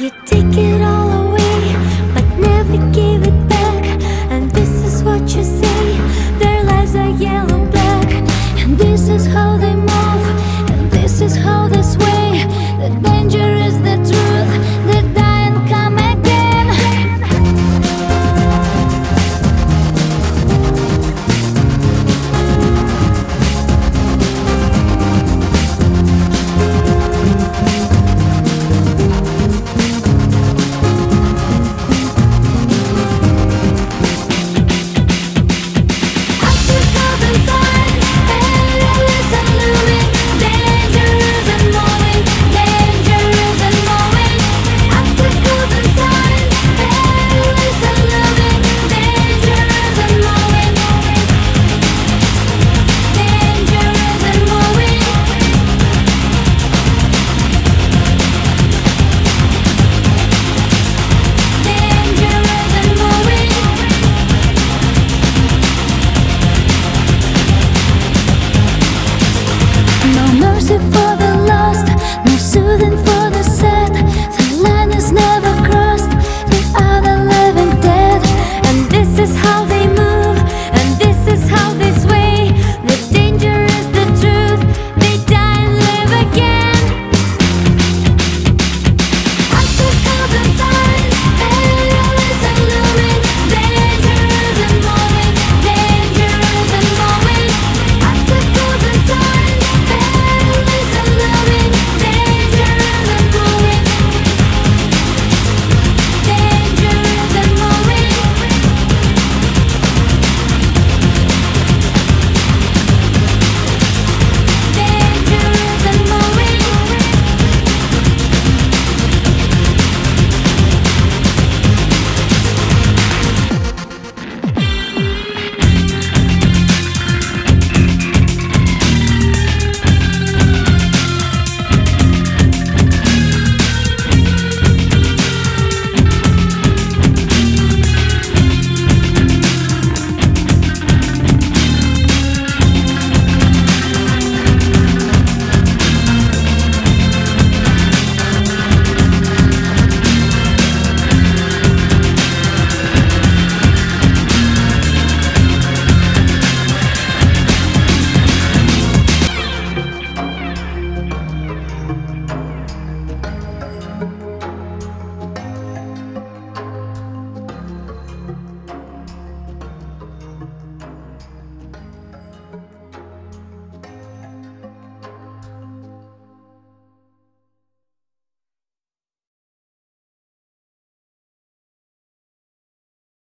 You take it all beautiful